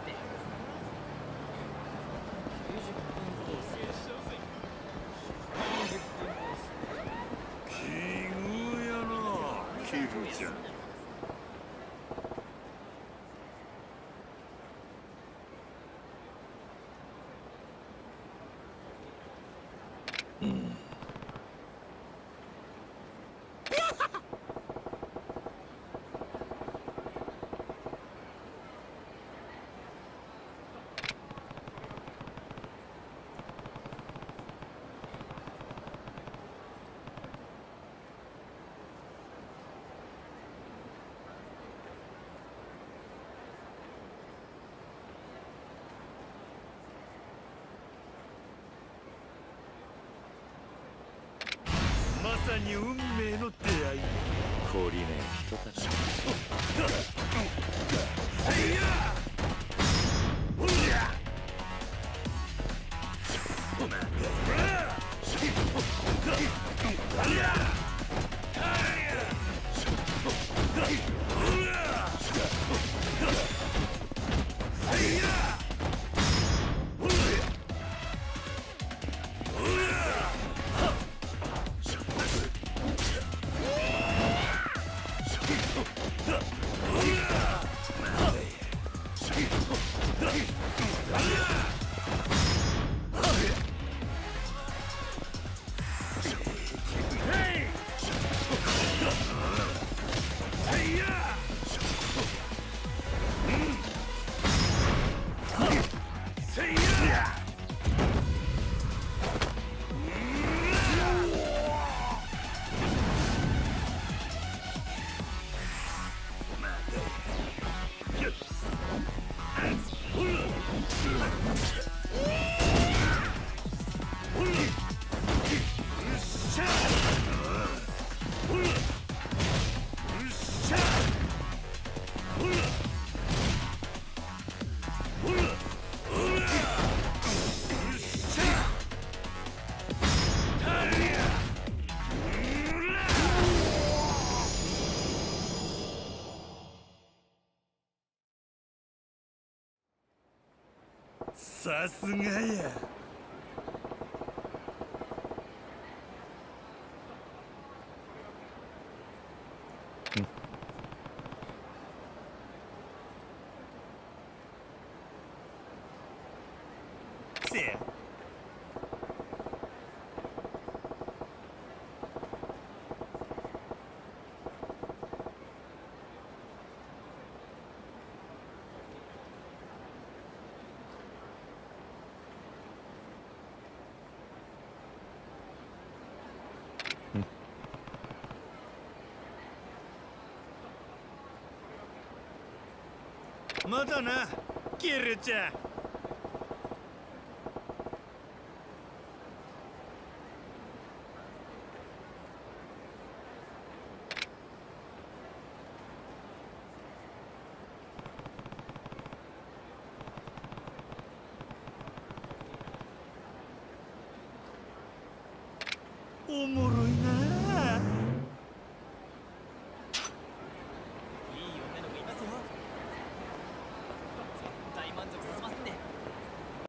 キルちゃん大きいですって90分コース90分コース奇遇やな。キルちゃんまさに運命の出会い。懲りね。え人たち Yeah! さすがや。せまだなキルちゃん。おもろいな。